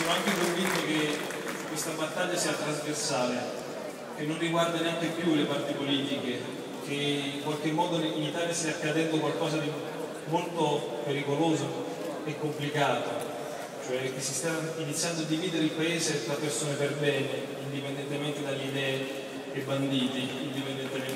sono anche convinto che questa battaglia sia trasversale, che non riguarda neanche più le parti politiche, che in qualche modo in Italia stia accadendo qualcosa di molto pericoloso e complicato, cioè che si sta iniziando a dividere il paese tra persone per bene, indipendentemente dalle idee e banditi, indipendentemente.